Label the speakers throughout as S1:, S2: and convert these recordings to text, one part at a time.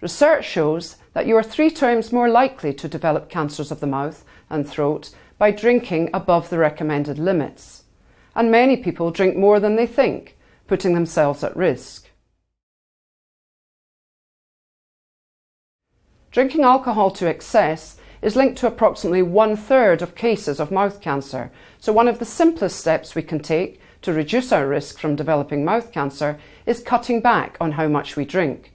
S1: Research shows that you are three times more likely to develop cancers of the mouth and throat by drinking above the recommended limits. And many people drink more than they think, putting themselves at risk. Drinking alcohol to excess is linked to approximately one third of cases of mouth cancer, so one of the simplest steps we can take to reduce our risk from developing mouth cancer is cutting back on how much we drink.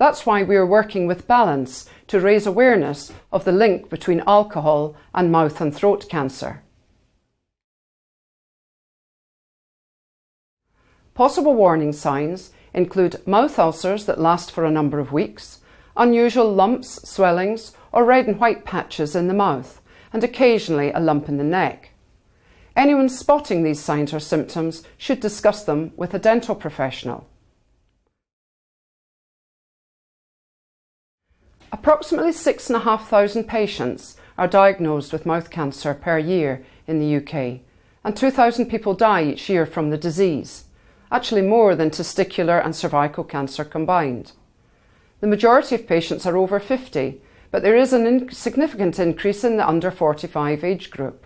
S1: That's why we are working with Balance to raise awareness of the link between alcohol and mouth and throat cancer. Possible warning signs include mouth ulcers that last for a number of weeks, unusual lumps, swellings, or red and white patches in the mouth, and occasionally a lump in the neck. Anyone spotting these signs or symptoms should discuss them with a dental professional. Approximately 6,500 patients are diagnosed with mouth cancer per year in the UK, and 2,000 people die each year from the disease, actually more than testicular and cervical cancer combined. The majority of patients are over 50, but there is a significant increase in the under 45 age group.